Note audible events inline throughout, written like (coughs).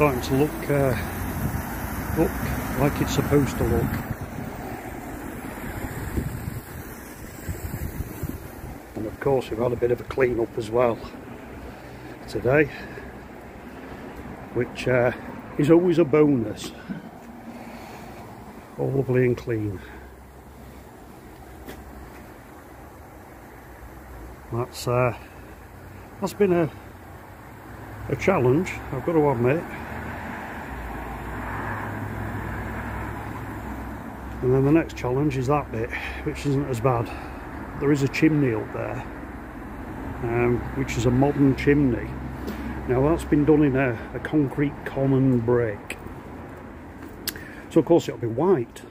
starting to look uh, look like it's supposed to look. And of course we've had a bit of a clean up as well today, which uh, is always a bonus. All lovely and clean. That's uh, that's been a a challenge, I've got to admit. And then the next challenge is that bit, which isn't as bad. There is a chimney up there, um, which is a modern chimney. Now that's been done in a, a concrete common brick. So of course it'll be white.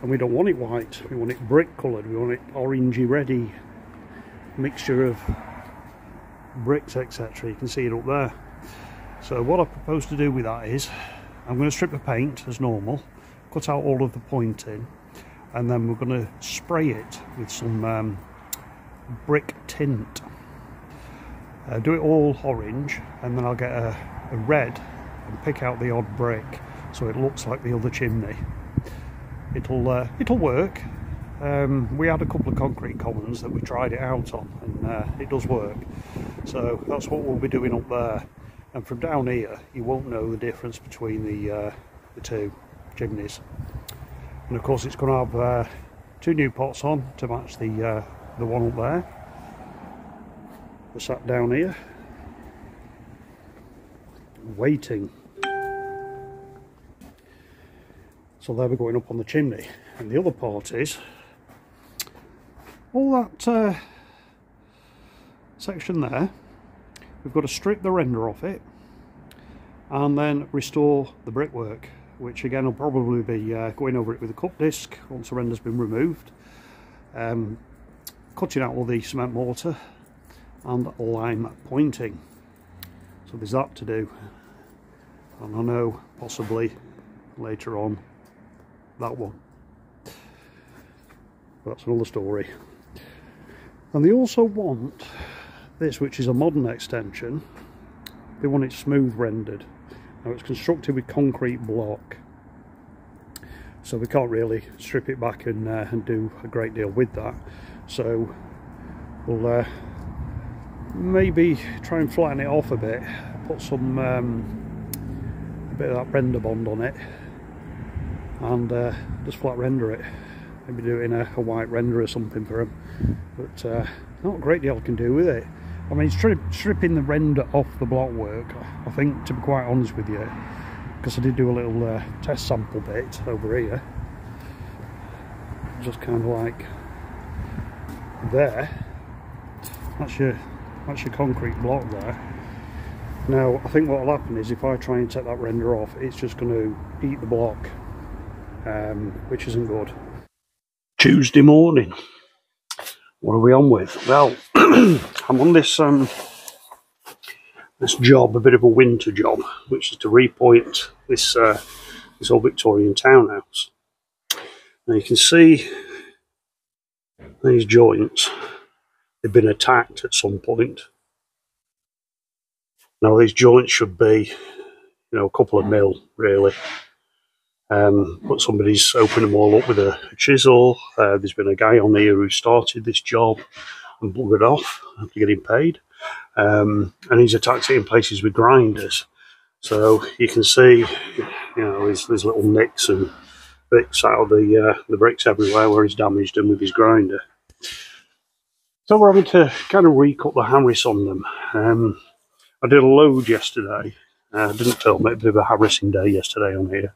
And we don't want it white, we want it brick coloured, we want it orangey ready mixture of bricks etc you can see it up there so what I propose to do with that is I'm going to strip the paint as normal cut out all of the pointing and then we're going to spray it with some um, brick tint. Uh, do it all orange and then I'll get a, a red and pick out the odd brick so it looks like the other chimney. It'll uh, it'll work. Um, we had a couple of concrete commons that we tried it out on and uh, it does work. So that's what we'll be doing up there. And from down here you won't know the difference between the uh, the two chimneys. And of course it's going to have uh, two new pots on to match the uh, the one up there. We're sat down here. Waiting. So they'll be going up on the chimney. And the other part is all that uh, section there we've got to strip the render off it and then restore the brickwork which again will probably be uh, going over it with a cup disc once the render's been removed. Um, cutting out all the cement mortar and lime pointing. So there's that to do. And I know possibly later on that one. That's another story. And they also want this which is a modern extension. They want it smooth rendered now it's constructed with concrete block. So we can't really strip it back and, uh, and do a great deal with that. So we'll uh, maybe try and flatten it off a bit put some um, a bit of that render bond on it and uh, just flat render it. Maybe do it in a, a white render or something for them but uh, not a great deal I can do with it I mean strip, stripping the render off the block work I think to be quite honest with you because I did do a little uh, test sample bit over here. Just kind of like there. That's your that's your concrete block there. Now I think what will happen is if I try and take that render off it's just going to eat the block um, which isn't good. Tuesday morning. What are we on with? Well, (clears throat) I'm on this um, this job, a bit of a winter job, which is to repoint this uh, this old Victorian townhouse. Now you can see these joints; they've been attacked at some point. Now these joints should be, you know, a couple of mil really. Um, but somebody's opened them all up with a, chisel. Uh, there's been a guy on here who started this job and buggered off after getting paid. Um, and he's attacked it in places with grinders. So you can see, you know, there's, little nicks and bits out of the uh, the bricks everywhere where he's damaged them with his grinder. So we're having to kind of recut the arris on them. Um, I did a load yesterday. I uh, didn't film it, a bit of a harassing day yesterday on here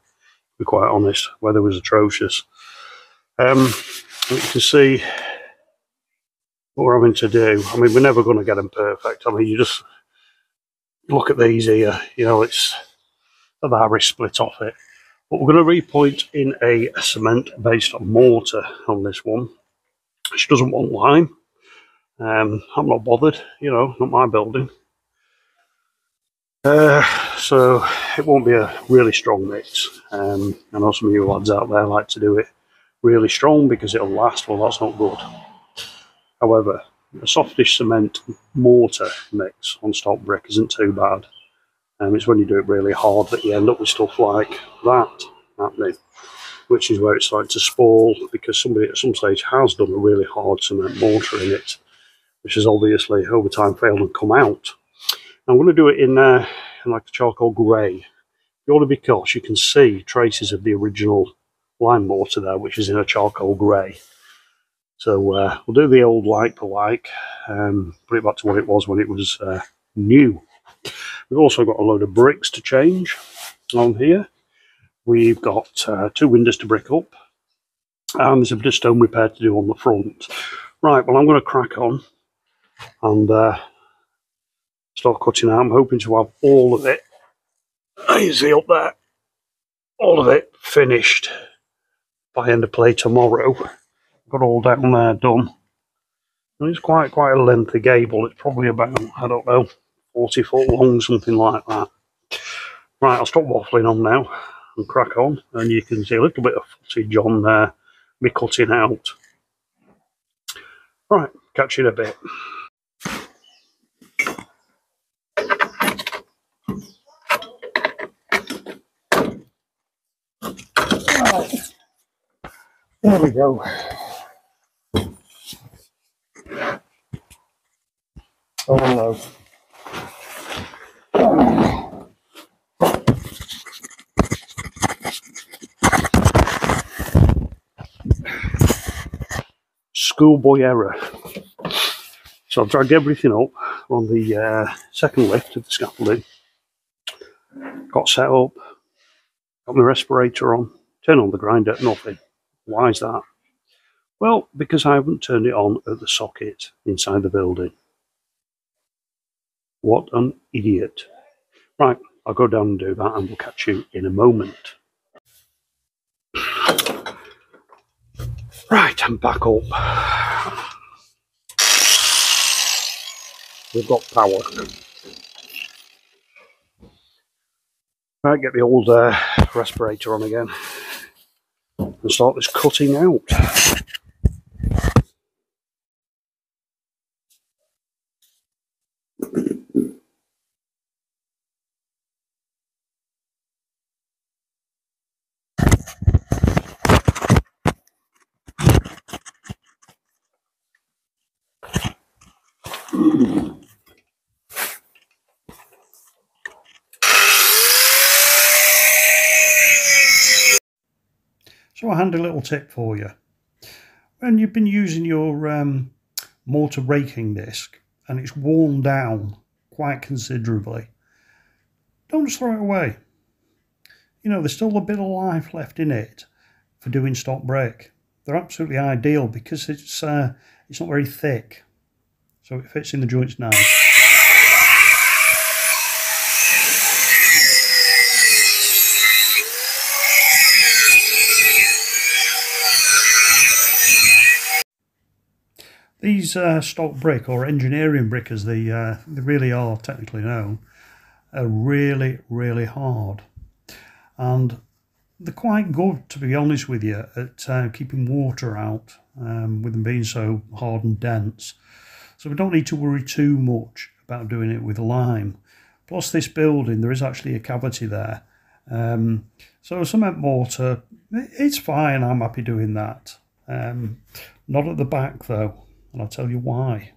to be quite honest. Weather was atrocious. Um, you can see what we're having to do. I mean, we're never going to get them perfect. I mean, you just look at these here. You know, it's the battery split off it. But we're going to repoint in a cement-based mortar on this one. She doesn't want lime. Um, I'm not bothered, you know, not my building. Uh, so it won't be a really strong mix. Um, I know some of you lads out there like to do it really strong because it'll last. Well, that's not good. However, a softish cement mortar mix on stock brick isn't too bad. Um, it's when you do it really hard that you end up with stuff like that happening, which is where it's starting to spoil because somebody at some stage has done a really hard cement mortar in it, which has obviously over time failed and come out. I'm going to do it in, uh, in like a charcoal grey, purely because you can see traces of the original lime mortar there, which is in a charcoal grey. So uh, we'll do the old like for like, um, put it back to what it was when it was uh, new. We've also got a load of bricks to change on here. We've got uh, two windows to brick up, and there's a bit of stone repair to do on the front. Right, well I'm going to crack on and uh, start cutting out. I'm hoping to have all of it, you see up there, all of it finished by end of play tomorrow got all down there done. And it's quite quite a lengthy gable. It's probably about I don't know 40 foot long, something like that. Right, I'll stop waffling on now and crack on, and you can see a little bit of footage on there, me cutting out. Right, catch you in a bit. There we go. Oh no. Schoolboy error. So I've dragged everything up on the uh, second lift of the scaffolding. Got set up, got my respirator on, turn on the grinder, nothing. Why is that? Well, because I haven't turned it on at the socket inside the building. What an idiot. Right, I'll go down and do that and we'll catch you in a moment. Right, I'm back up. We've got power. Right, get the old uh, respirator on again and start this cutting out. So a handy little tip for you. When you've been using your um, mortar raking disc and it's worn down quite considerably, don't just throw it away. You know, there's still a bit of life left in it for doing stock brick. They're absolutely ideal because it's uh, it's not very thick, so it fits in the joints now. These uh, stock brick or engineering brick as they, uh, they really are technically known are really, really hard. And they're quite good, to be honest with you, at uh, keeping water out um, with them being so hard and dense. So we don't need to worry too much about doing it with lime. Plus this building, there is actually a cavity there. Um, so cement mortar, it's fine, I'm happy doing that. Um, not at the back though and I'll tell you why.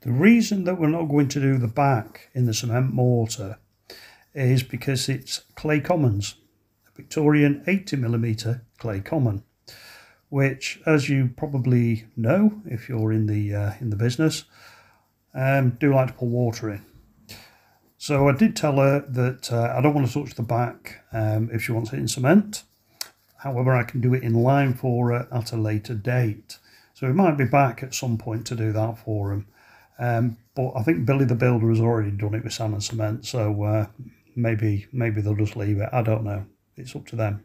The reason that we're not going to do the back in the cement mortar is because it's clay commons, a Victorian 80mm clay common, which, as you probably know, if you're in the uh, in the business, um, do like to pour water in. So I did tell her that uh, I don't want to touch the back um, if she wants it in cement. However, I can do it in lime for her at a later date. So we might be back at some point to do that for him. Um, but I think Billy the Builder has already done it with sand and cement, so uh, maybe maybe they'll just leave it. I don't know. It's up to them.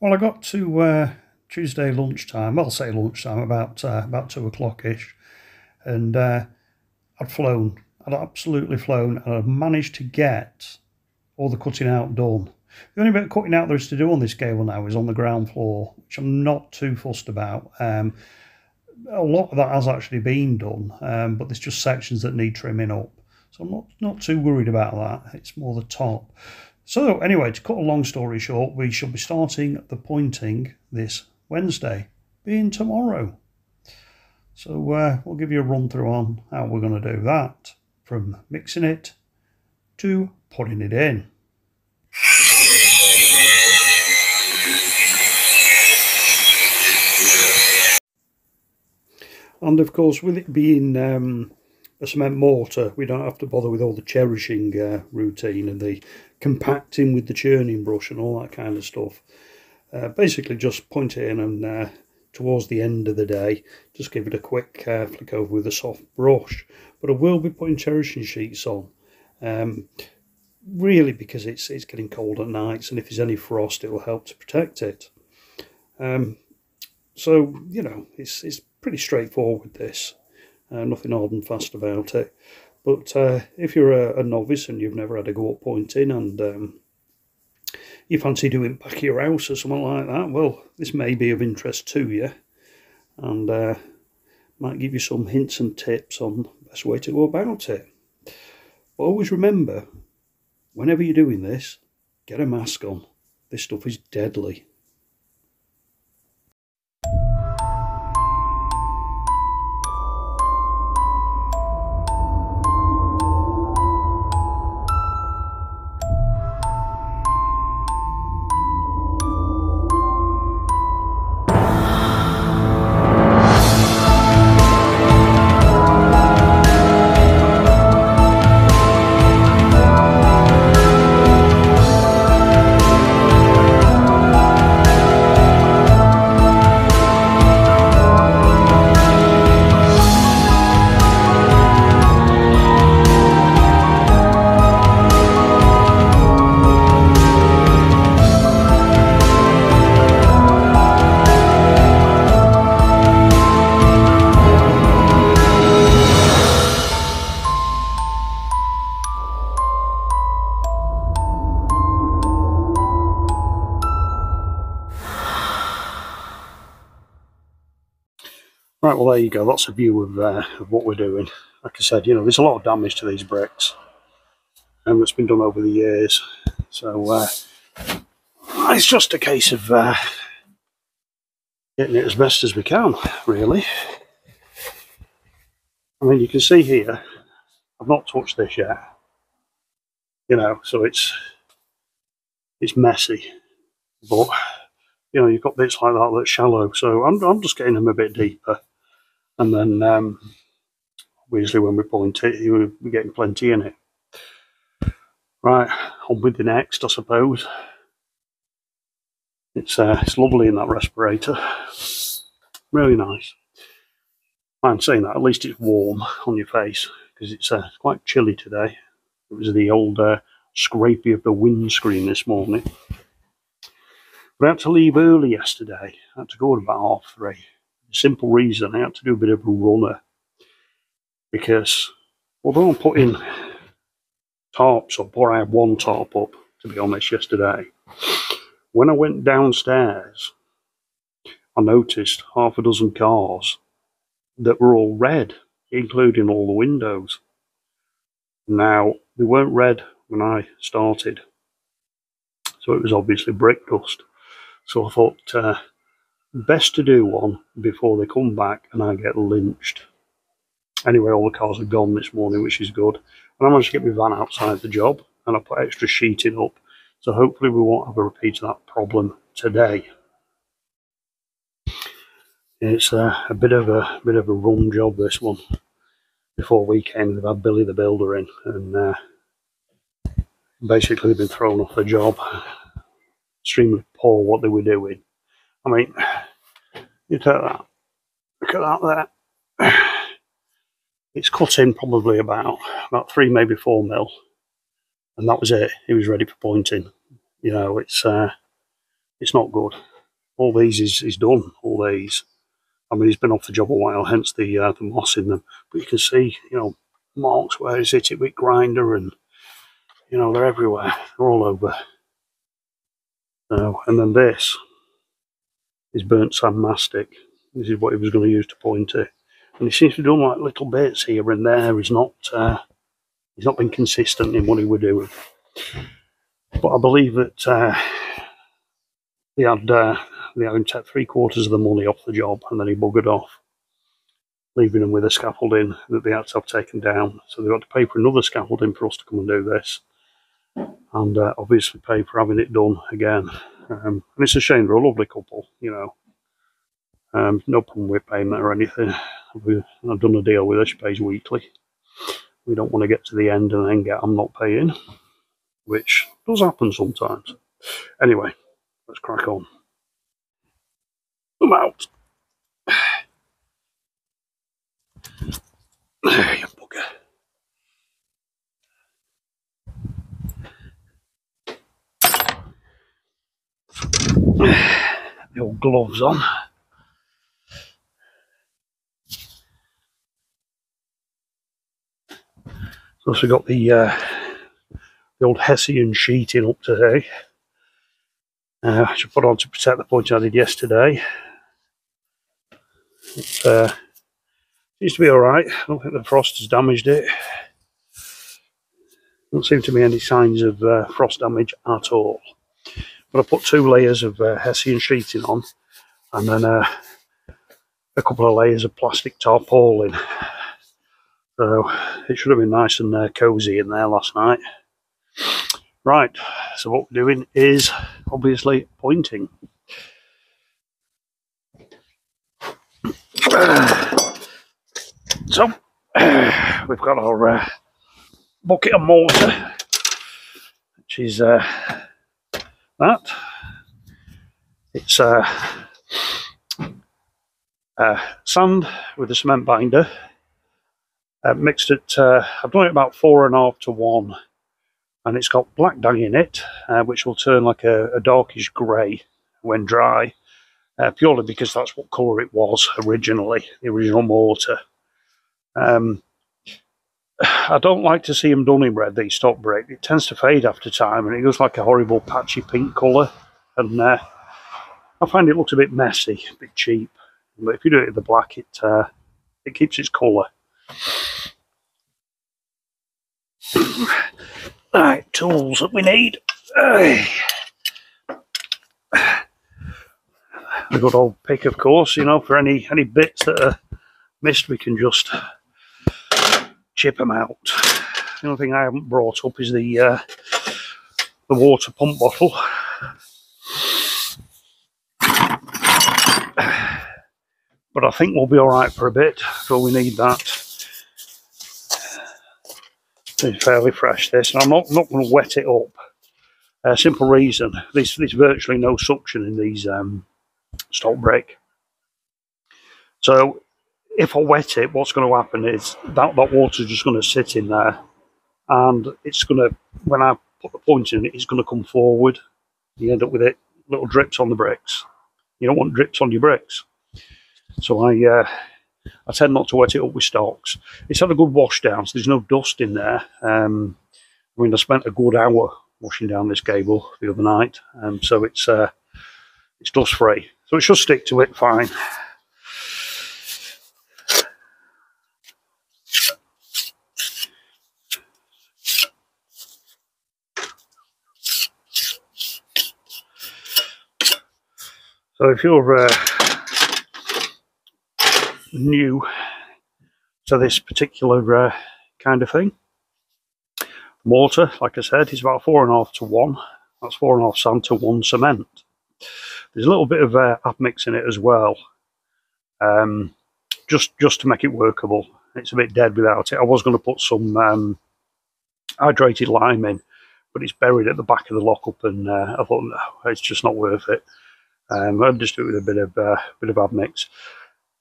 Well, I got to uh, Tuesday lunchtime. I'll say lunchtime, about uh, about two o'clock ish, and uh, I'd flown. I'd absolutely flown, and I'd managed to get all the cutting out done. The only bit of cutting out there is to do on this gable now is on the ground floor, which I'm not too fussed about. Um, a lot of that has actually been done, um, but there's just sections that need trimming up. So I'm not, not too worried about that. It's more the top. So anyway, to cut a long story short, we shall be starting the pointing this Wednesday, being tomorrow. So uh, we'll give you a run through on how we're going to do that, from mixing it to putting it in. And of course, with it being um, a cement mortar, we don't have to bother with all the cherishing uh, routine and the compacting with the churning brush and all that kind of stuff. Uh, basically, just point it in and uh, towards the end of the day, just give it a quick uh, flick over with a soft brush. But I will be putting cherishing sheets on. Um, really because it's it's getting cold at nights and if there's any frost it will help to protect it um, so you know it's it's pretty straightforward this uh, nothing hard and fast about it. But uh, if you're a, a, novice and you've never had a go at pointing and um, you fancy doing back of your house or something like that well this may be of interest to you and uh, might give you some hints and tips on the best way to go about it. But always remember whenever you're doing this get a mask on. This stuff is deadly Right, well there you go, that's a view of, uh, of what we're doing. Like I said, you know, there's a lot of damage to these bricks. And it's been done over the years. So uh, it's just a case of uh, getting it as best as we can, really. I mean, you can see here, I've not touched this yet. You know, so it's it's messy. But, you know, you've got bits like that that's shallow. So I'm, I'm just getting them a bit deeper and then um, obviously when we point it, we're getting plenty in it. Right, on with the next, I suppose. It's uh, it's lovely in that respirator, really nice. I'm saying that at least it's warm on your face because it's uh, quite chilly today. It was the old uh, scrapey of the windscreen this morning. But I had to leave early yesterday. I had to go at about half three simple reason I had to do a bit of a runner because although I'm putting tarps up, or I had one tarp up, to be honest, yesterday, when I went downstairs, I noticed half a dozen cars that were all red, including all the windows. Now, they weren't red when I started, so it was obviously brick dust. So I thought, uh, Best to do one before they come back and I get lynched. Anyway, all the cars are gone this morning, which is good. And I managed to get my van outside the job and I put extra sheeting up. So hopefully we won't have a repeat of that problem today. It's a, a bit of a bit of a run job this one. Before weekend, they've had Billy the Builder in, and uh, basically they've been thrown off the job. Extremely poor what they were doing. I mean, you take that, look at that there. It's cut in probably about about three, maybe four mil, and that was it. He was ready for pointing. You know, it's uh, it's not good. all these is, is done, all these. I mean, he's been off the job a while, hence the uh, the moss in them. But you can see, you know, marks where he's hit it with grinder and, you know, they're everywhere. They're all over. So, and then this is burnt sand mastic. This is what he was going to use to point it. And he seems to be doing like little bits here and there. He's not, uh, he's not been consistent in what he would do. But I believe that uh, they had uh, they had him take three quarters of the money off the job, and then he buggered off, leaving them with a scaffolding that they had to have taken down. So they got to pay for another scaffolding for us to come and do this, and uh, obviously pay for having it done again. Um, and it's a shame they're a lovely couple, you know. Um, no problem with payment or anything. I've done a deal with her. She pays weekly. We don't want to get to the end and then get I'm not paying which does happen sometimes. Anyway, let's crack on. I'm out. (sighs) There you bugger. The old gloves on. So also got the uh, the old Hessian sheeting up today. Uh, I should put on to protect the point I did yesterday. It uh, seems to be alright. I don't think the frost has damaged it. Don't seem to be any signs of uh, frost damage at all. But I put two layers of uh, Hessian sheeting on and then uh, a couple of layers of plastic tarpaulin. So it should have been nice and uh, cosy in there last night. Right, so what we're doing is obviously pointing. So, we've got our uh, bucket of mortar, which is uh, that. It's uh, uh, sand with a cement binder, uh, mixed it, uh, I've done it about four and a half to one and it's got black dye in it, uh, which will turn like a, a darkish grey when dry, uh, purely because that's what colour it was originally, the original mortar. Um, (sighs) I don't like to see them done in red, these stock brick. It tends to fade after time and it goes like a horrible patchy pink colour. And uh, I find it looks a bit messy, a bit cheap. But if you do it in the black, it uh, it keeps its colour. (coughs) Right, tools that we need. The good old pick, of course, you know, for any, any bits that are missed, we can just chip them out. The only thing I haven't brought up is the uh, the water pump bottle. But I think we'll be alright for a bit, so we need that. It's fairly fresh this, and I'm not, not going to wet it up. A simple reason, there's, there's virtually no suction in these um, stock brick. So if I wet it, what's going to happen is that, that water's just going to sit in there and it's going to, when I put the point in it, it's going to come forward. You end up with it, little drips on the bricks. You don't want drips on your bricks. So I uh, I tend not to wet it up with stocks. It's had a good wash down, so there's no dust in there. Um, I mean, I spent a good hour washing down this gable the other night, um, so it's uh, it's dust free. So it should stick to it fine. So if you're uh, new to this particular uh, kind of thing. Mortar, like I said, is about four and a half to one. That's four and a half sand to one cement. There's a little bit of uh, in it as well, um, just just to make it workable. It's a bit dead without it. I was going to put some um, hydrated lime in, but it's buried at the back of the lockup, and uh, I thought no, it's just not worth it. Um, I'll just do it with a bit of uh, bit of admix.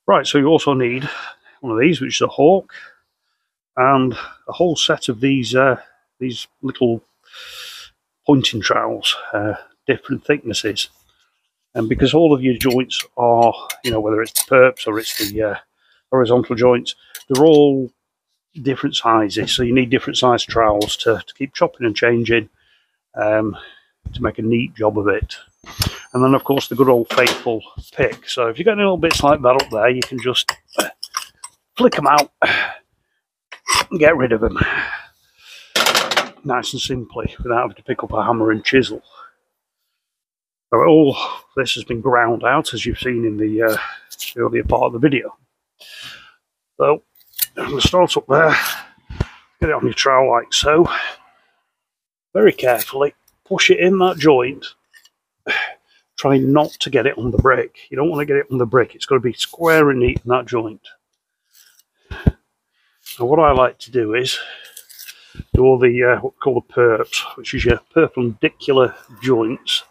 Right, so you also need one of these, which is a hawk, and a whole set of these uh, these little pointing trowels, uh, different thicknesses. And because all of your joints are, you know, whether it's the perps or it's the uh, horizontal joints, they're all different sizes. So you need different size trowels to, to keep chopping and changing um, to make a neat job of it. And then, of course, the good old faithful pick. So if you've got any little bits like that up there, you can just flick them out and get rid of them. Nice and simply, without having to pick up a hammer and chisel. So all this has been ground out, as you've seen in the uh, earlier part of the video. So, to start up there, get it on your trowel like so. Very carefully, push it in that joint. Try not to get it on the brick. You don't want to get it on the brick. It's got to be square and neat in that joint. Now what I like to do is do all the uh, what we call the perps, which is your perpendicular joints.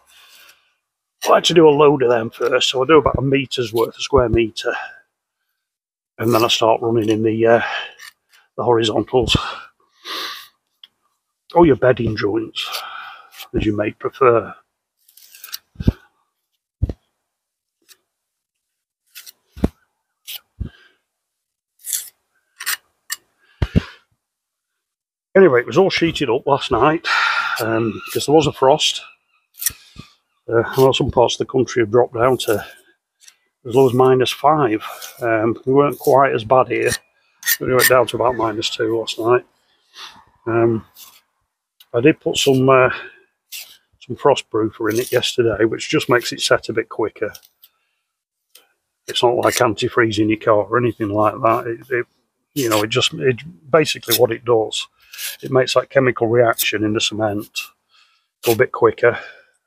I like to do a load of them first, so I do about a meter's worth, a square meter, and then I start running in the uh, the horizontals or your bedding joints, as you may prefer. Anyway, it was all sheeted up last night um, because there was a frost. Uh, well, some parts of the country have dropped down to as low as minus five. Um, we weren't quite as bad here. We went down to about minus two last night. Um, I did put some uh, some frost proofer in it yesterday, which just makes it set a bit quicker. It's not like antifreeze in your car or anything like that. It, it you know, it just it basically what it does it makes that chemical reaction in the cement go a bit quicker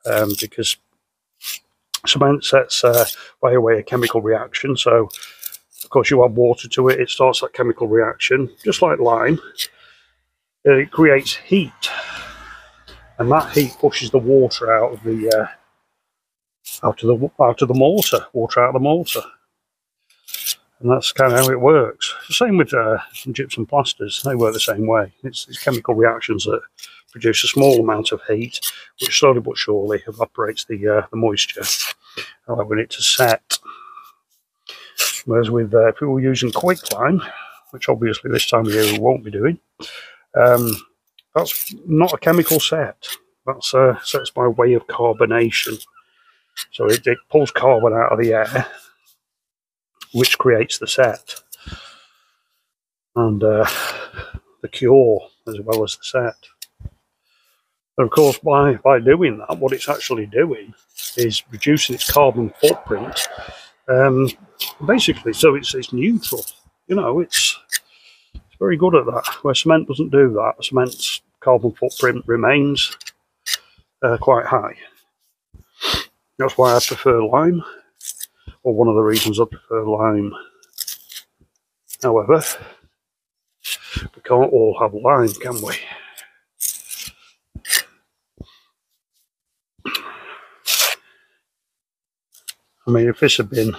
um, because cement sets uh, way away a chemical reaction. So, of course, you add water to it, it starts that chemical reaction, just like lime. It creates heat, and that heat pushes the water out of the uh, out of the out of the mortar, water out of the mortar and that's kind of how it works. Same with uh, gypsum plasters; they work the same way. It's, it's chemical reactions that produce a small amount of heat, which slowly but surely evaporates the uh, the moisture, allowing it to set. Whereas with uh, if we were using quicklime, which obviously this time of year we won't be doing, um, that's not a chemical set. That's uh, sets by way of carbonation. So it, it pulls carbon out of the air which creates the set and uh, the cure as well as the set. And of course, by, by doing that, what it's actually doing is reducing its carbon footprint. Um, basically, so it's, it's neutral. You know, it's, it's very good at that. Where cement doesn't do that, cement's carbon footprint remains uh, quite high. That's why I prefer lime or one of the reasons I prefer lime. However, we can't all have lime, can we? I mean, if this had been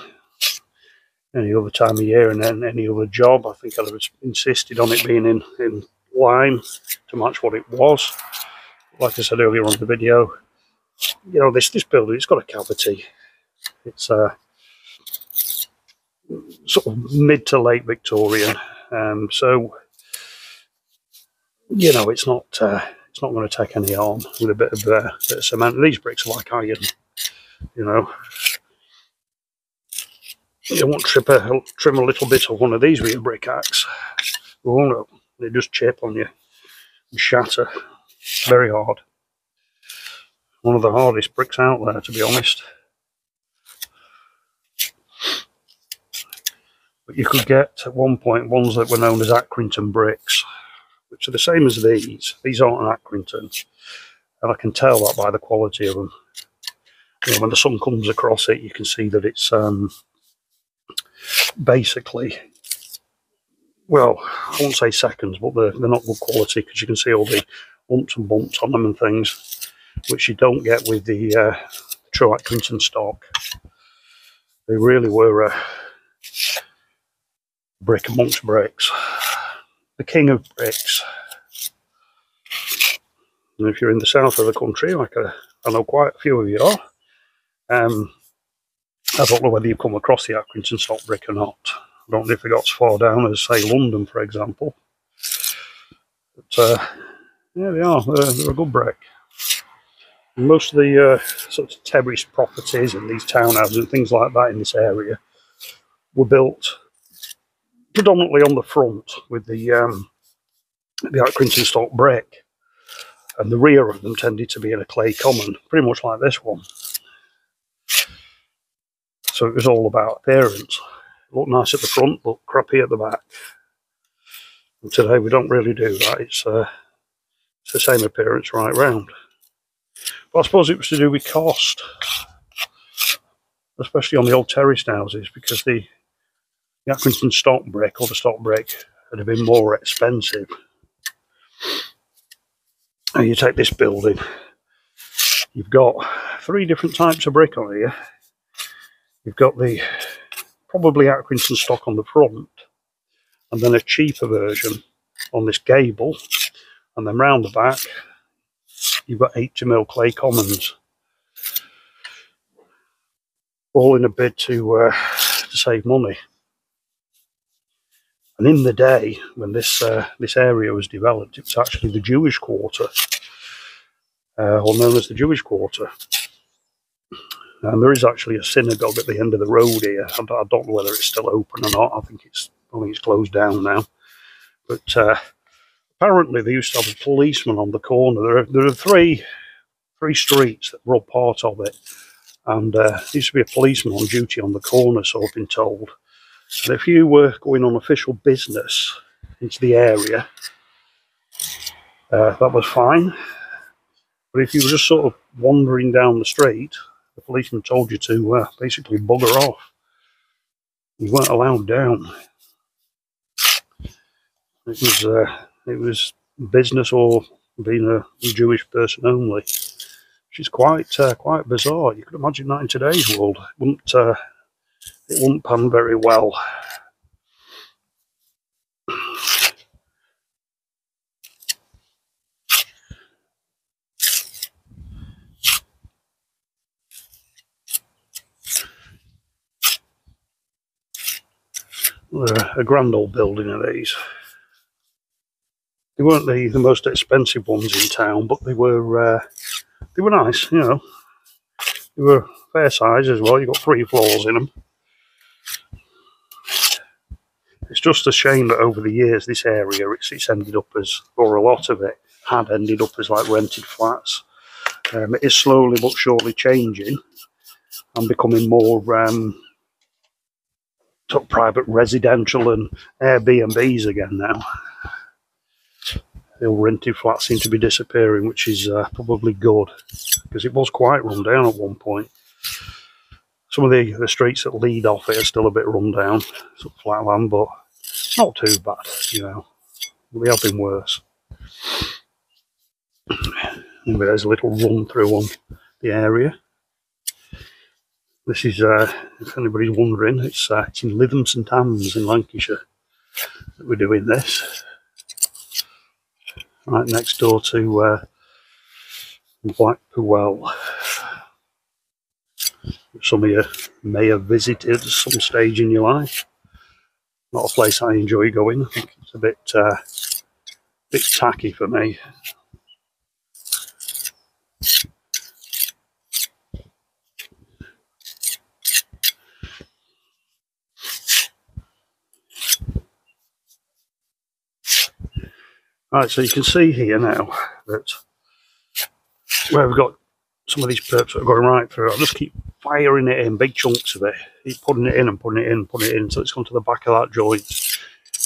any other time of year and any other job, I think I'd have insisted on it being in, in lime to match what it was. Like I said earlier on the video, you know, this, this building, it's got a cavity. It's uh, sort of mid to late Victorian. Um, so, you know, it's not uh, it's not going to take any harm with a bit of, uh, cement. These bricks are like iron, you know. You won't trip a, trim a little bit of one of these with your brick axe. Oh no, they just chip on you and shatter. Very hard. One of the hardest bricks out there, to be honest. But you could get at one point ones that were known as Accrington bricks, which are the same as these. These aren't an Accrington. And I can tell that by the quality of them. You know, when the sun comes across it, you can see that it's um, basically, well, I won't say seconds, but they're, they're not good quality because you can see all the bumps and bumps on them and things, which you don't get with the uh, true Accrington stock. They really were uh, brick amongst bricks. The king of bricks. And if you're in the south of the country, like I, uh, I know quite a few of you are, um, I don't know whether you've come across the Accrington stock brick or not. I don't know if it got as far down as, say, London, for example. But, uh, yeah, they are. They're, they're a good brick. most of the uh, sort of terrace properties and these townhouses and things like that in this area were built predominantly on the front with the um, the Accrington stock brick, and the rear of them tended to be in a clay common, pretty much like this one. So it was all about appearance. It looked nice at the front, but crappy at the back. And today we don't really do that. It's, uh, it's the same appearance right round. But I suppose it was to do with cost, especially on the old terraced houses, because the, the Accrington stock brick or the stock brick would have been more expensive. And you take this building, you've got three different types of brick on here. You've got the probably Accrington stock on the front, and then a cheaper version on this gable, and then round the back, you've got 80 mil clay commons, all in a bid to uh, to save money. And in the day when this uh, this area was developed, it was actually the Jewish quarter, uh, or known as the Jewish quarter. And there is actually a synagogue at the end of the road here. I don't, I don't know whether it's still open or not. I think it's I think it's closed down now. But uh, apparently they used to have a policeman on the corner. There are, there are three three streets that were part of it. And uh, there used to be a policeman on duty on the corner, so I've been told. And if you were going on official business into the area, uh, that was fine. But if you were just sort of wandering down the street, the policeman told you to uh, basically bugger off. You weren't allowed down. It was uh, it was business or being a Jewish person only, which is quite uh, quite bizarre. You could imagine that in today's world. It wouldn't uh, it wouldn't pan very well. a grand old building of these. They weren't the, the most expensive ones in town, but they were uh, they were nice, you know. They were fair size as well. You got three floors in them. It's just a shame that over the years, this area it's, it's ended up as, or a lot of it had ended up as like rented flats. Um, it is slowly but surely changing and becoming more um, sort of private residential and Airbnbs again now. The rented flats seem to be disappearing, which is uh, probably good because it was quite run down at one point. Some of the, the streets that lead off it are still a bit run down, sort of flatland, but not too bad, you know. We have been worse. Anyway, there's a little run through on the area. This is, uh, if anybody's wondering, it's, uh, it's in Lytham St Anne's in Lancashire that we're doing this. Right next door to uh, Blackpool. Some of you may have visited at some stage in your life. Not a place I enjoy going. I think it's a bit, uh, bit tacky for me. Right, so you can see here now that where we've got some of these perps that are going right through, I'll just keep firing it in, big chunks of it, keep putting it in and putting it in, putting it in, so it's gone to the back of that joint.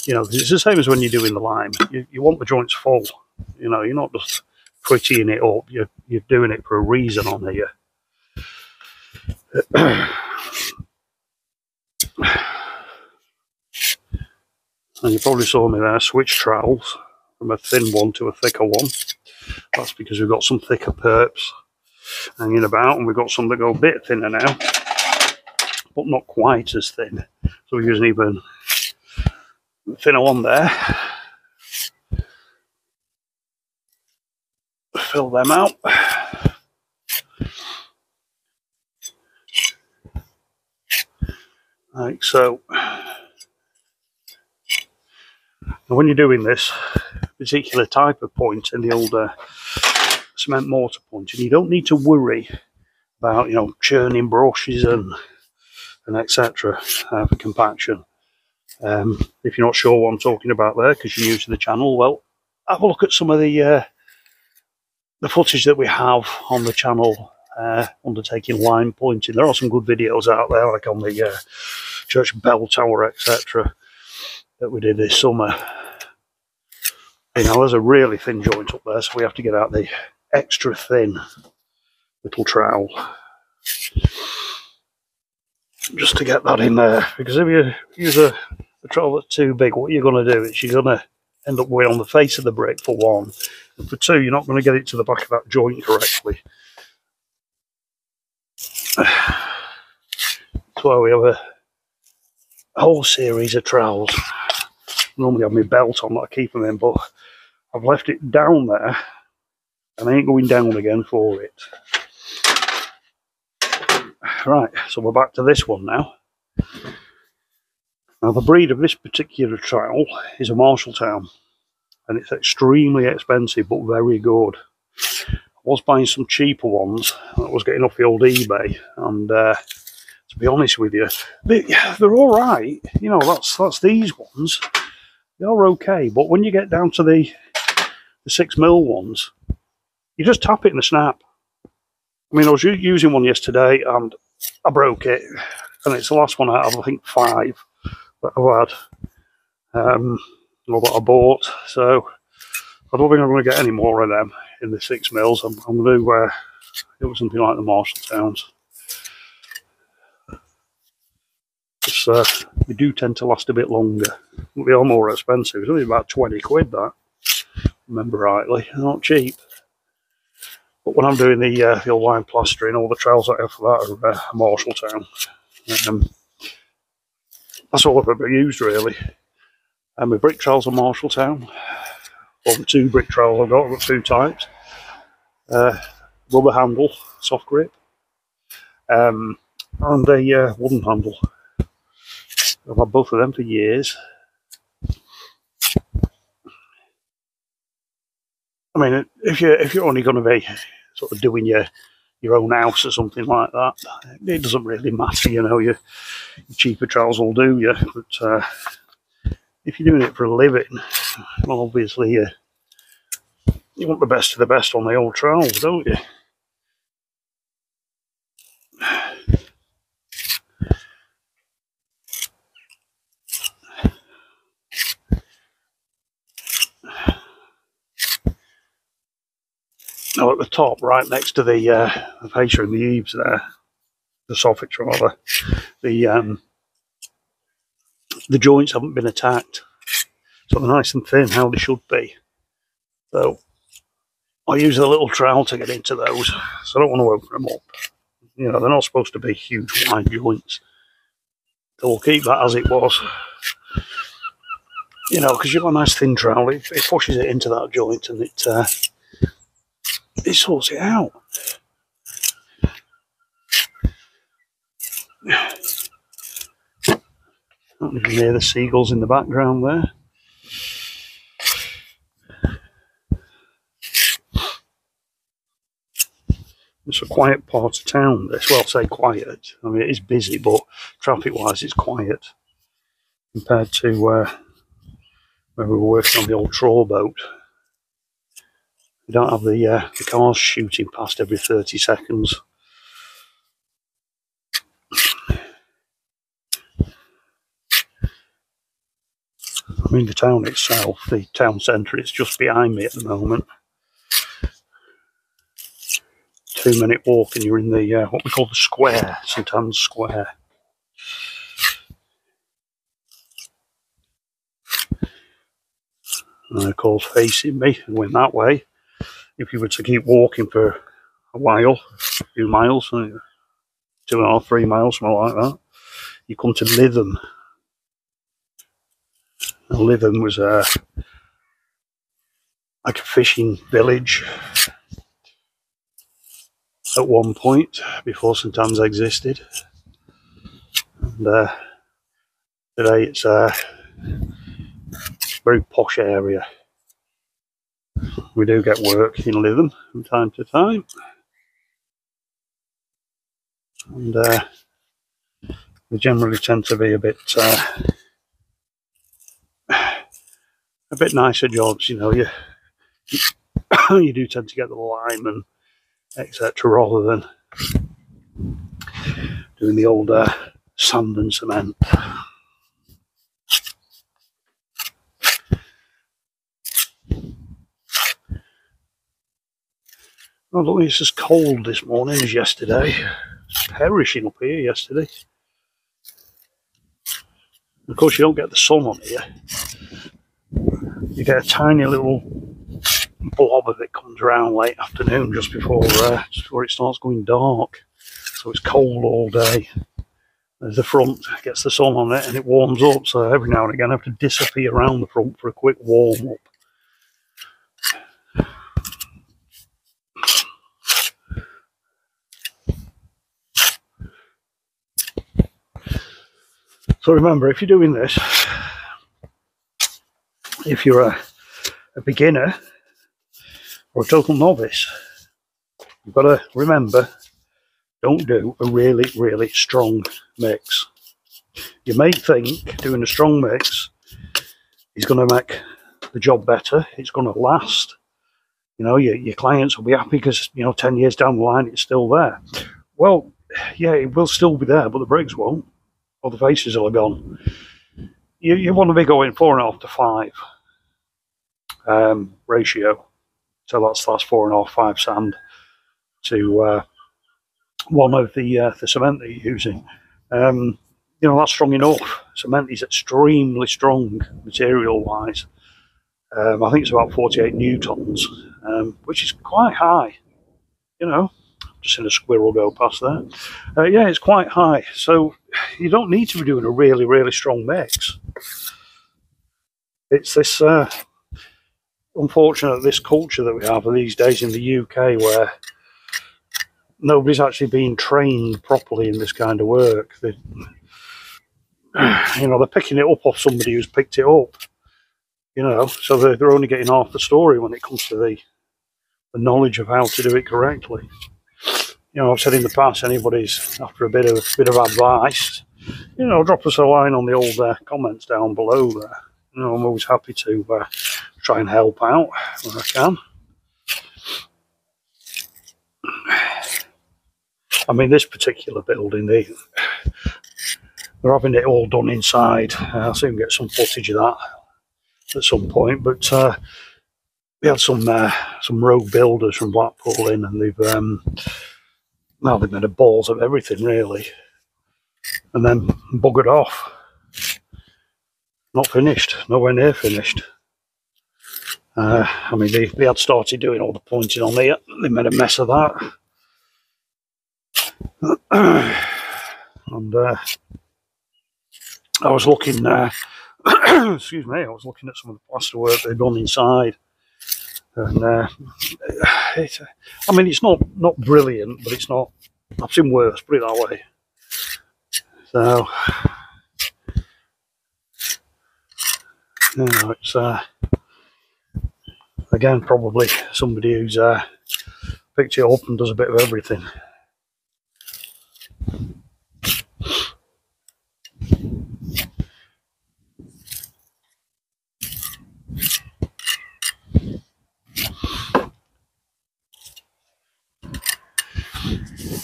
You know, it's the same as when you're doing the lime. You, you want the joints full. You know, you're not just prettying it up. You're, you're doing it for a reason on here. (clears throat) and you probably saw me there switch trowels from a thin one to a thicker one. That's because we've got some thicker perps hanging about and we've got some that go a bit thinner now, but not quite as thin. So we're using even thinner one there. Fill them out. Like so. And when you're doing this particular type of point in the older uh, cement mortar pointing, you don't need to worry about you know churning brushes and and etc. Uh, for compaction. Um, if you're not sure what I'm talking about there because you're new to the channel, well, have a look at some of the uh, the footage that we have on the channel uh, undertaking lime pointing. There are some good videos out there, like on the uh, church bell tower, etc., that we did this summer. You know, there's a really thin joint up there, so we have to get out the extra thin little trowel just to get that in there. Because if you use a, a trowel that's too big, what you're going to do is you're going to end up going on the face of the brick for one, and for two, you're not going to get it to the back of that joint correctly. That's why we have a whole series of trowels. Normally I have my belt on that I keep them in, but I've left it down there and I ain't going down again for it. Right, so we're back to this one now. Now the breed of this particular trowel is a Marshalltown and it's extremely expensive but very good. I was buying some cheaper ones that was getting off the old eBay and uh, to be honest with you, they, they're all right. You know, that's that's these ones. They're okay, but when you get down to the the six mil ones, you just tap it in the snap. I mean, I was using one yesterday and I broke it, and it's the last one out of I think five that I've had, um, or that I bought. So I don't think I'm going to get any more of them in the six mils. I'm, I'm going to uh, was something like the Marshalltowns. Uh, they do tend to last a bit longer. They are more expensive. It's only about 20 quid that, remember rightly. They're not cheap. But when I'm doing the, uh, the old lime plastering, all the trowels I have for that are uh, Marshalltown. Um, that's all I've ever used really. And my brick trowels are Marshalltown. Well, the two brick trowels I've got, I've got two types. Uh, rubber handle, soft grip, um, and a uh, wooden handle. I've had both of them for years. I mean, if you if you're only going to be sort of doing your your own house or something like that, it doesn't really matter. You know, your, your cheaper trowels will do you. But uh, if you're doing it for a living, well, obviously you you want the best of the best on the old trowels, don't you? Now at the top, right next to the, uh, the fascia and the eaves there, the soffits rather, the um, the joints haven't been attacked. So they're nice and thin, how they should be. So I use a little trowel to get into those, so I don't want to open them up. You know, they're not supposed to be huge wide joints. So we'll keep that as it was. You know, because you've got a nice thin trowel, it, it pushes it into that joint and it uh, it sorts it out. You can hear the seagulls in the background there. It's a quiet part of town, this. Well, say quiet. I mean, it is busy, but traffic-wise, it's quiet compared to uh, where we were working on the old trawl boat. We don't have the, uh, the cars shooting past every 30 seconds. I mean, the town itself, the town centre, it's just behind me at the moment. Two minute walk and you're in the, uh, what we call the square, St Anne's Square. And of course, facing me and went that way if you were to keep walking for a while, a few miles, uh, two and a half, three miles, something like that, you come to Lytham. And Lytham was a, like a fishing village at one point before St Anne's existed. And uh, today it's a very posh area. We do get work in Lytham from time to time. And uh, they generally tend to be a bit uh, a bit nicer jobs, you know. You (coughs) you do tend to get the lime and etc. rather than doing the old uh, sand and cement. I don't think it's as cold this morning as yesterday. It's perishing up here yesterday. Of course, you don't get the sun on here. You get a tiny little blob of it comes around late afternoon just before uh, just before it starts going dark. So it's cold all day. As the front gets the sun on it and it warms up, so every now and again I have to disappear around the front for a quick warm up. So remember, if you're doing this, if you're a, a beginner or a total novice, you've got to remember, don't do a really, really strong mix. You may think doing a strong mix is going to make the job better, it's going to last. You know, your, your clients will be happy because, you know, 10 years down the line, it's still there. Well, yeah, it will still be there, but the bricks won't or the faces have gone. You, you want to be going four and a half to five um, ratio. So that's that's four and a half, five sand to uh, one of the uh, the cement that you're using. Um, you know that's strong enough. Cement is extremely strong material wise. Um, I think it's about 48 newtons, um, which is quite high. You know, just seen a squirrel go past there. Uh, yeah, it's quite high. So you don't need to be doing a really, really strong mix. It's this uh, unfortunate this culture that we have these days in the UK where nobody's actually being trained properly in this kind of work. They, (sighs) you know, they're picking it up off somebody who's picked it up. You know, so they're, only getting half the story when it comes to the, the knowledge of how to do it correctly you know, I've said in the past, anybody's after a bit of bit of advice, you know, drop us a line on the old uh, comments down below there. You know, I'm always happy to uh, try and help out when I can. I mean, this particular building, they, they're having it all done inside. Uh, I'll soon get some footage of that at some point. But uh, we had some uh, some rogue builders from Blackpool in, and they've um, well, they made a balls of everything really, and then buggered off. Not finished, nowhere near finished. Uh, I mean, they, they had started doing all the pointing on there. They made a mess of that. (clears throat) and uh, I was looking, uh, (coughs) excuse me, I was looking at some of the plaster work they'd done inside. And uh, it, I mean, it's not not brilliant, but it's not. I've seen worse. Put it that way. So, you know, it's uh, again probably somebody who's uh, picked it up and does a bit of everything.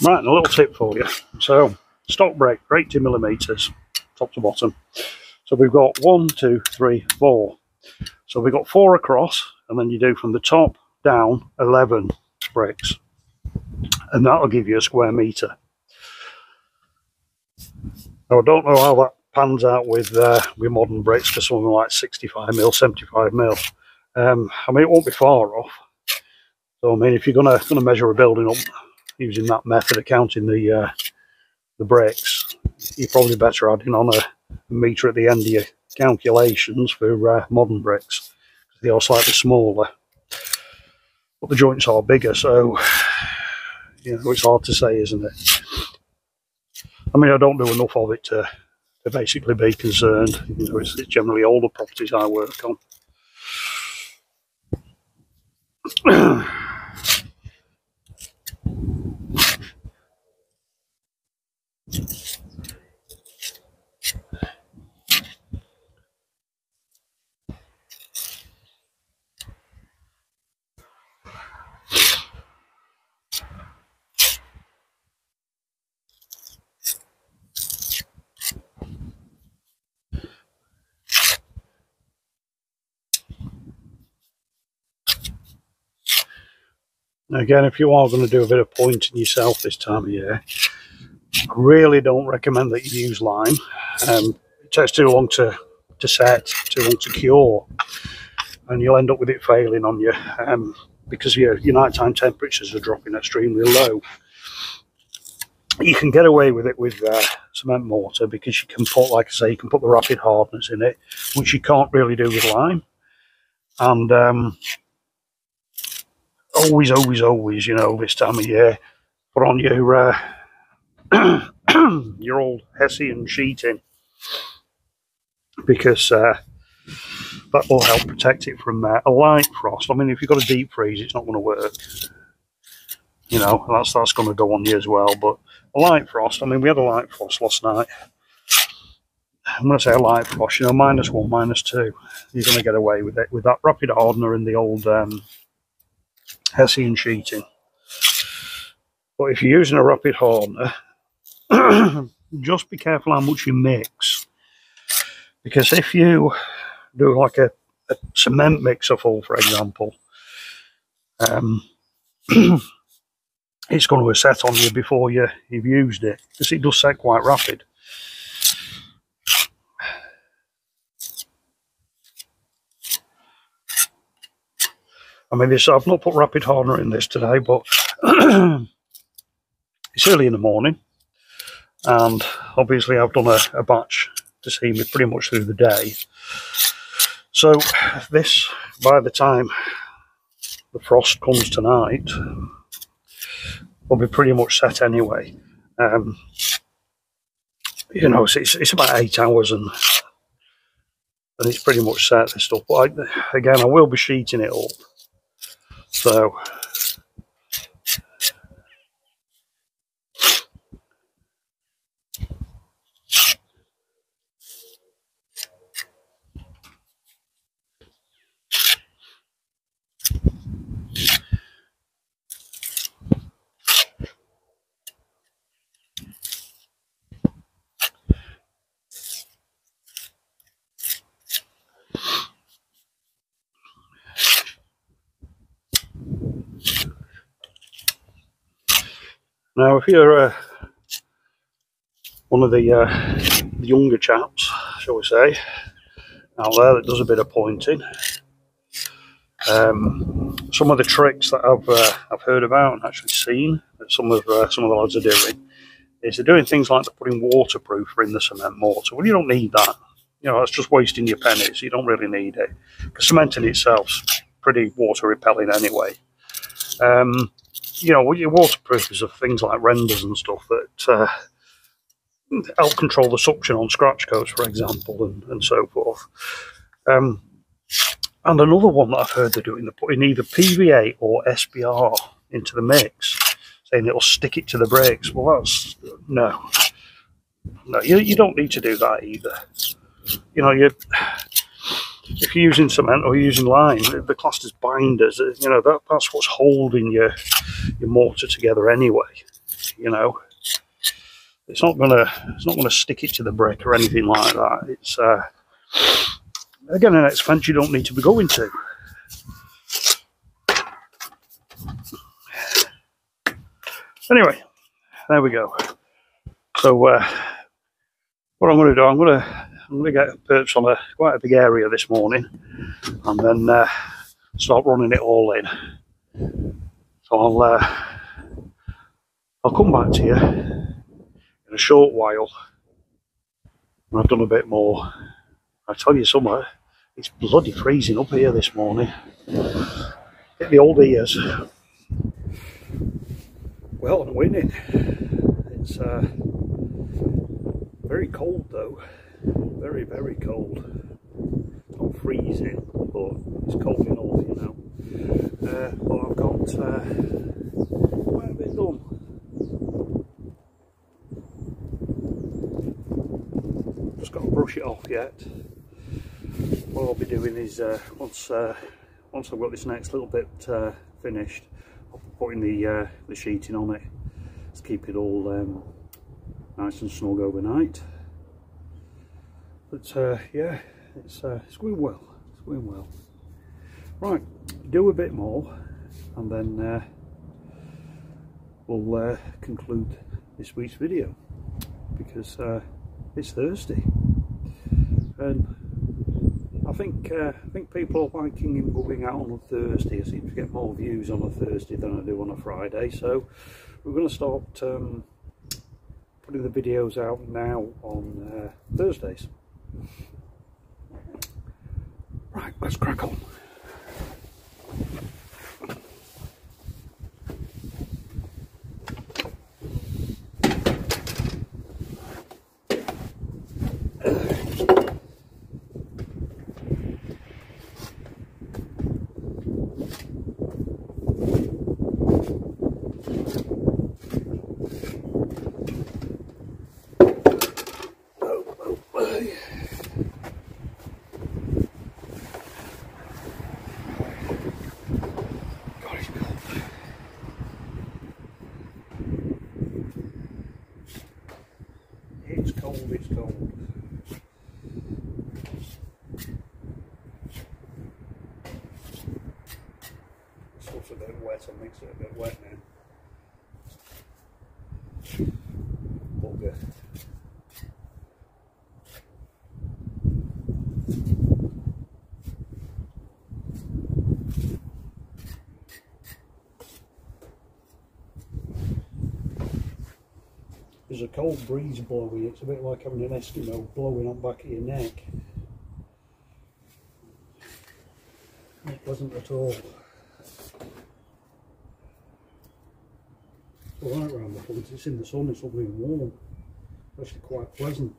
Right, and a little tip for you. So, stock brick, 80 millimeters, top to bottom. So we've got one, two, three, four. So we've got four across, and then you do from the top down 11 bricks. And that'll give you a square meter. Now, I don't know how that pans out with uh, with modern bricks for something like 65 mil, 75 mil. Um, I mean, it won't be far off. So, I mean, if you're gonna gonna measure a building up using that method of counting the uh, the bricks, you're probably better adding on a meter at the end of your calculations for uh, modern bricks. They are slightly smaller, but the joints are bigger, so you know it's hard to say, isn't it? I mean, I don't do enough of it to to basically be concerned. You know, it's, it's generally older properties I work on. (clears throat) Again, if you are going to do a bit of pointing yourself this time of year, I really don't recommend that you use lime. Um, it takes too long to, to set, too long to cure, and you'll end up with it failing on you um, because your, your nighttime temperatures are dropping extremely low. You can get away with it with uh, cement mortar because you can put, like I say, you can put the rapid hardeners in it, which you can't really do with lime. And um, always, always, always, you know, this time of year, put on your uh, (clears throat) your old Hessian sheeting because uh, that will help protect it from uh, a light frost. I mean, if you've got a deep freeze, it's not going to work. You know, that's that's going to go on you as well. But a light frost, I mean, we had a light frost last night. I'm going to say a light frost, you know, minus one, minus two. You're going to get away with it with that rapid hardener in the old um, Hessian sheeting. But if you're using a rapid hardener, (clears throat) just be careful how much you mix. Because if you do like a, a cement mixer full, for example, um, (clears throat) it's going to set on you before you, you've used it. Because it does set quite rapid. I mean, this I've not put rapid hardener in this today, but (clears throat) it's early in the morning, and obviously I've done a, a batch to see me pretty much through the day. So this, by the time the frost comes tonight, will be pretty much set anyway. Um, you know, it's, it's about eight hours and and it's pretty much set and stuff. But I, again, I will be sheeting it up so Now, if you're uh, one of the, uh, younger chaps, shall we say, out there that does a bit of pointing, um, some of the tricks that I've uh, I've heard about and actually seen that some of uh, some of the lads are doing is they're doing things like they're putting waterproofer in the cement mortar. Well, you don't need that. You know, that's just wasting your pennies. You don't really need it because cement in itself's pretty water repelling anyway. Um, you know, your waterproofers are things like renders and stuff that uh, help control the suction on scratch coats, for example, and, and so forth. Um, and another one that I've heard they're doing, they're putting either PVA or SBR into the mix, saying it'll stick it to the bricks. Well, that's no, no, you, you don't need to do that either. You know, you if you're using cement or you're using lime, the classed as binders. You know that that's what's holding your your mortar together anyway. You know, it's not gonna it's not gonna stick it to the brick or anything like that. It's uh, again an expense you don't need to be going to. Anyway, there we go. So uh, what I'm going to do, I'm going to I'm going to get perched on a quite a big area this morning and then uh, start running it all in. So I'll uh, I'll come back to you in a short while when I've done a bit more. I tell you somewhere, it's bloody freezing up here this morning. Get the old ears. Well, I'm winning. It's uh, Very cold though, very very cold. Not freezing, but it's cold enough, you know. Uh, but I've got uh, quite a bit done. Just got to brush it off yet. What I'll be doing is uh, once uh, once I've got this next little bit uh, finished, I'll be putting the uh, the sheeting on it to keep it all um, nice and snug overnight. But uh, yeah, it's, uh, it's going well, it's going well. Right, do a bit more and then uh, we'll uh, conclude this week's video because uh, it's Thursday and I think uh, I think people are liking him going out on a Thursday. I seem to get more views on a Thursday than I do on a Friday. So we're going to start um, putting the videos out now on Thursdays. Right, let's crack on. wet, so it makes it a bit wet now. All good. There's a cold breeze blowing, it's a bit like having an Eskimo blowing on back of your neck. It wasn't at all. alright around the front, it's in the sun, it's lovely and warm. Actually quite pleasant.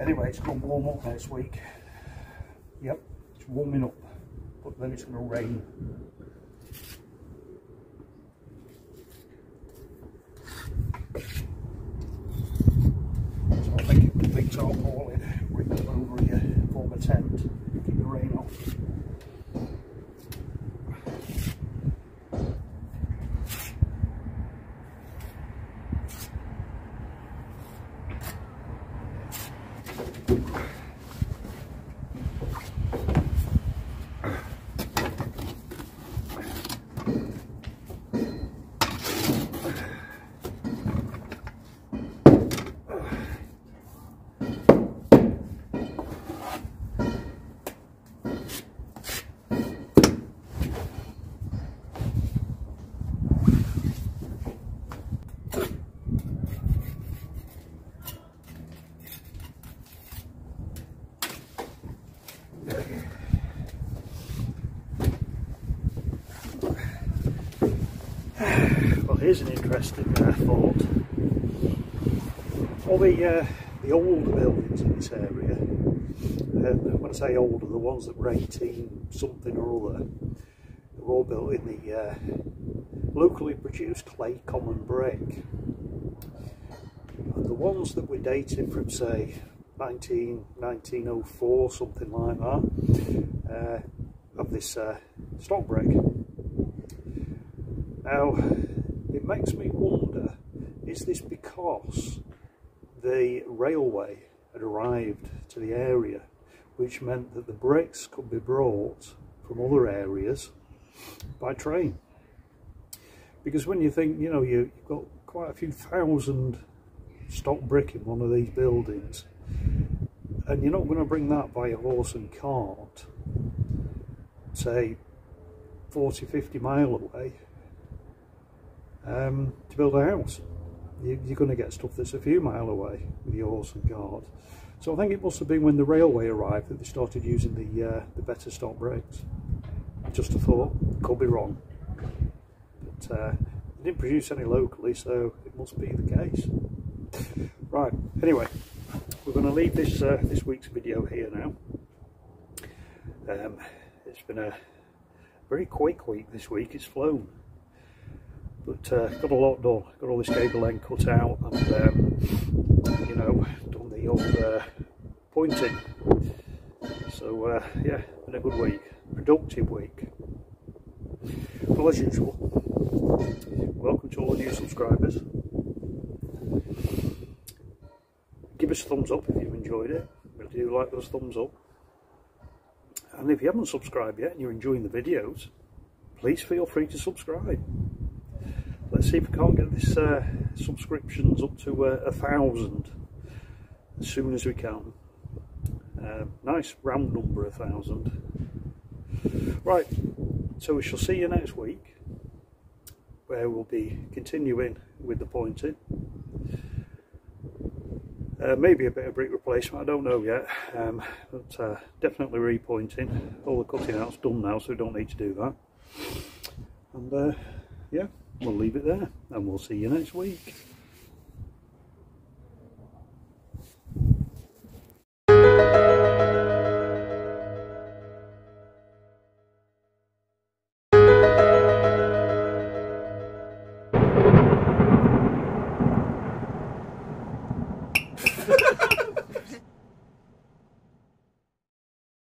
Anyway, it's going to warm up next week. Yep, it's warming up, but then it's going to rain. Here's an interesting uh, thought. All the, uh, the older buildings in this area, uh, when I say older, the ones that were 18 something or other, they were all built in the uh, locally produced clay common brick. And the ones that were dated from say 19, 1904, something like that, uh, of this uh, stock brick. Now, it makes me wonder, is this because the railway had arrived to the area, which meant that the bricks could be brought from other areas by train? Because when you think, you know, you, you've got quite a few thousand stock brick in one of these buildings, and you're not going to bring that by a horse and cart, say 40, 50 mile away, um, to build a house. You, you're going to get stuff that's a few mile away with your horse and cart. So I think it must have been when the railway arrived that they started using the uh, the better stock bricks. Just a thought, could be wrong. But uh, they didn't produce any locally, so it must be the case. Right, anyway, we're going to leave this uh, this week's video here now. Um, it's been a very quick week this week, it's flown. But uh, got a lot done, got all this gable end cut out and um, you know, done the old uh, pointing. So uh, yeah, been a good week, productive week. Well as usual, welcome to all the new subscribers. Give us a thumbs up if you've enjoyed it, do like those thumbs up. And if you haven't subscribed yet and you're enjoying the videos, please feel free to subscribe. Let's see if we can't get this uh, subscriptions up to uh, a thousand as soon as we can. Uh, nice round number, a thousand. Right, so we shall see you next week where we'll be continuing with the pointing. Uh, maybe a bit of brick replacement, I don't know yet, um, but uh, definitely repointing. All the cutting out's done now, so we don't need to do that. And uh, yeah, we'll leave it there, and we'll see you next week.